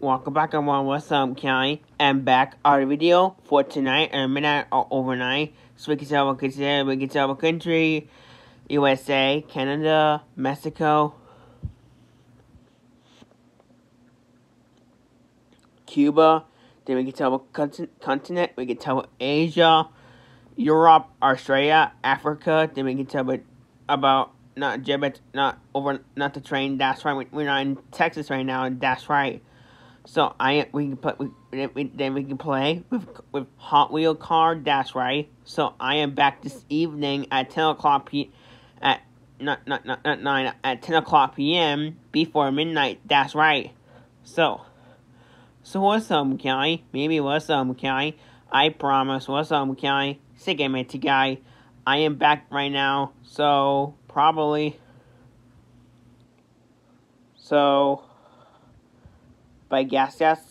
welcome back everyone, what's up, Kelley? And back our video for tonight and midnight or overnight. So we can tell what country, we can tell what country, USA, Canada, Mexico, Cuba, then we can tell what continent, we can tell what Asia, Europe, Australia, Africa, then we can tell about, about not gibbet, not over, not the train. That's right. We're not in Texas right now. That's right. So I we can put we, we then we can play with with Hot Wheel car. That's right. So I am back this evening at ten o'clock p. At not not not not nine at ten o'clock p.m. before midnight. That's right. So. So what's up, guy? Maybe what's up, guy? I promise. What's up, guy? Sick it, guy. I am back right now. So probably. So, by Gas yes,